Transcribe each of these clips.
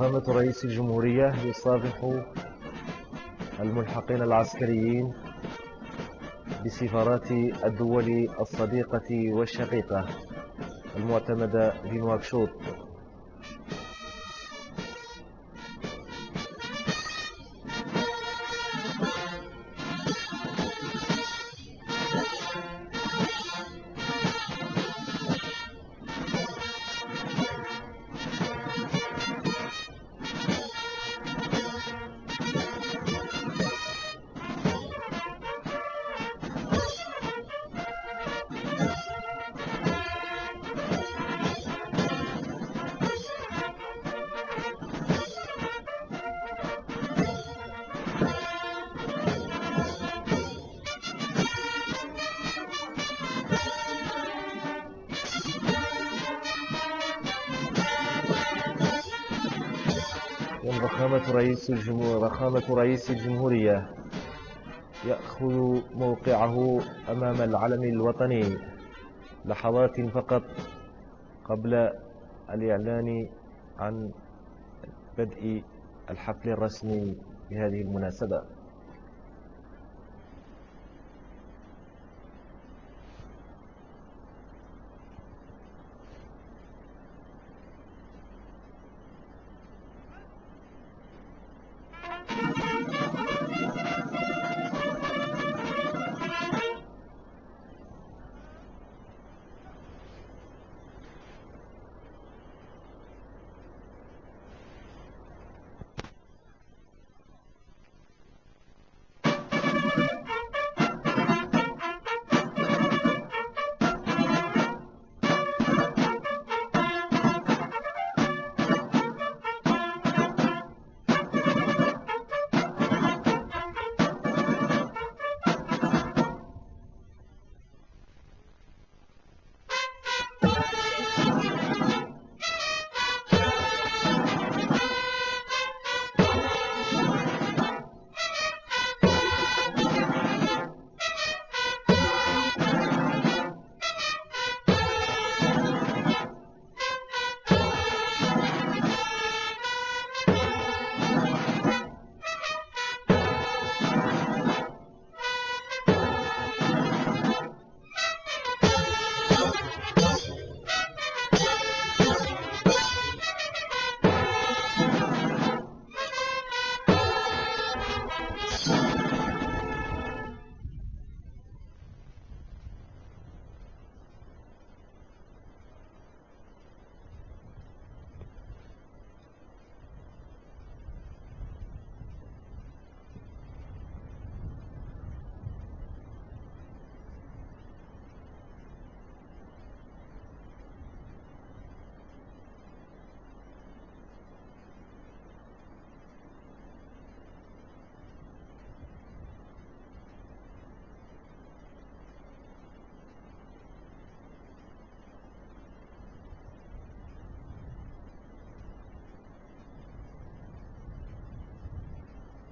فخامة رئيس الجمهورية يصافح الملحقين العسكريين بسفارات الدول الصديقة والشقيقة المعتمدة في فخامة رئيس الجمهور فخامة رئيس الجمهورية يأخذ موقعه أمام العلم الوطني. لحظات فقط قبل الإعلان عن بدء الحفل الرسمي بهذه المناسبة.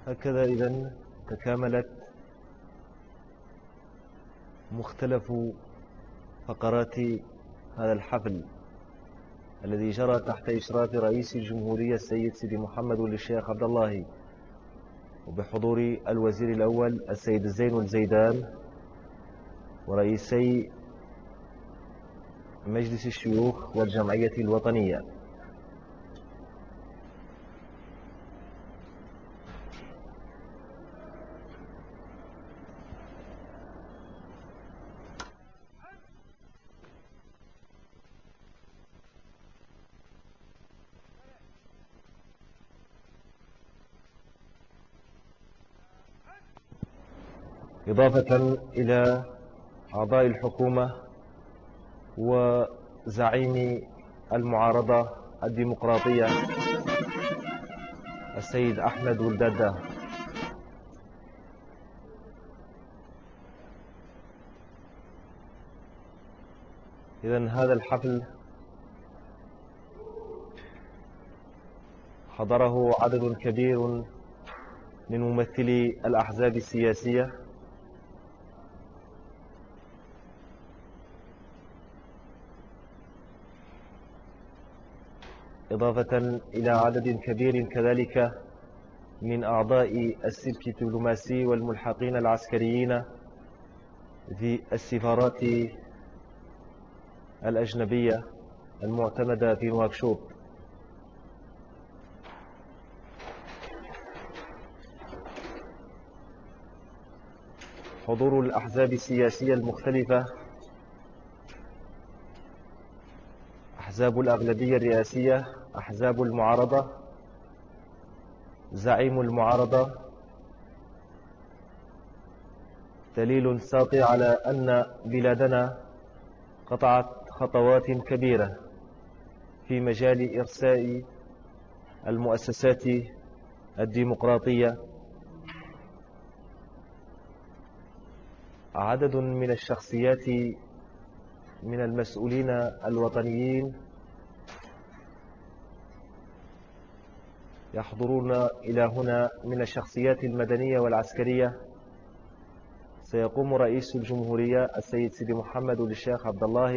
هكذا إذا تكاملت مختلف فقرات هذا الحفل الذي جرى تحت إشراف رئيس الجمهورية السيد سيدي محمد والشيخ عبد الله وبحضور الوزير الأول السيد زين الزيدان ورئيسي مجلس الشيوخ والجمعية الوطنية. إضافة إلى أعضاء الحكومة وزعيم المعارضة الديمقراطية السيد أحمد ولدادة إذا هذا الحفل حضره عدد كبير من ممثلي الأحزاب السياسية إضافة إلى عدد كبير كذلك من أعضاء السلك الدبلوماسي والملحقين العسكريين في السفارات الأجنبية المعتمدة في نواكشوط. حضور الأحزاب السياسية المختلفة أحزاب الأغلبية الرئاسية أحزاب المعارضة زعيم المعارضة. دليل ساطع على أن بلادنا قطعت خطوات كبيرة في مجال إرساء المؤسسات الديمقراطية. عدد من الشخصيات من المسؤولين الوطنيين يحضرون إلى هنا من الشخصيات المدنية والعسكرية. سيقوم رئيس الجمهورية السيد سيدي محمد للشيخ عبد الله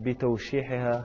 بتوشيحها